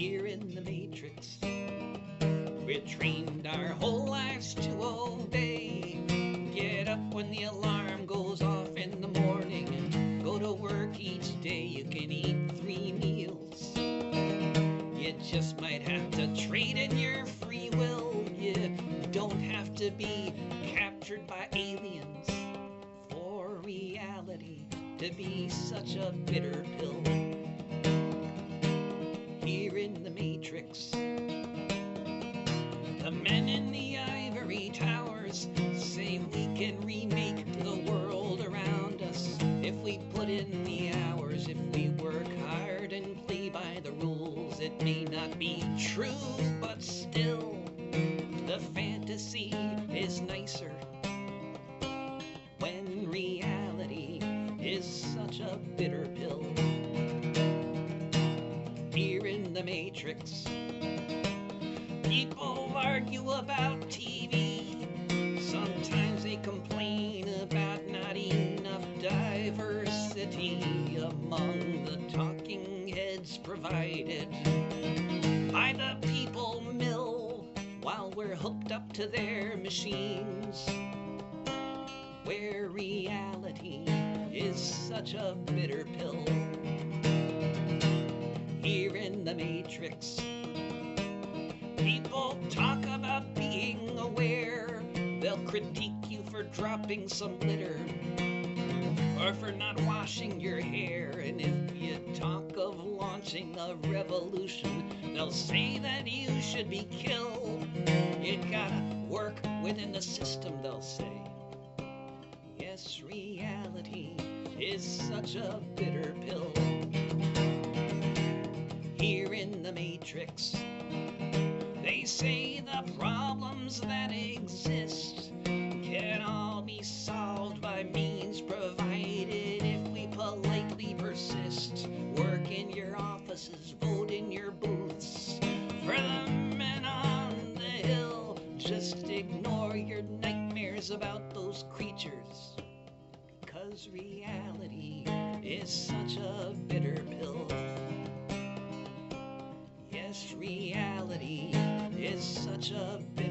here in the Matrix. We're trained our whole lives to obey. Get up when the alarm goes off in the morning. Go to work each day. You can eat three meals. You just might have to trade in your free will. You don't have to be captured by aliens for reality to be such a bitter pill. Matrix, the men in the ivory towers say we can remake the world around us if we put in the hours, if we work hard and play by the rules. It may not be true, but still, the fantasy is nicer when reality is such a bitter pill. The Matrix, people argue about TV. Sometimes they complain about not enough diversity among the talking heads provided by the people mill while we're hooked up to their machines where reality is such a bitter pill. The Matrix, people talk about being aware. They'll critique you for dropping some litter or for not washing your hair. And if you talk of launching a revolution, they'll say that you should be killed. You gotta work within the system, they'll say. Yes, reality is such a bitter pill. In the Matrix, they say the problems that exist can all be solved by means provided if we politely persist. Work in your offices, vote in your booths. For the men on the hill, just ignore your nightmares about those creatures. Cause reality is such a bitter pill. Such a.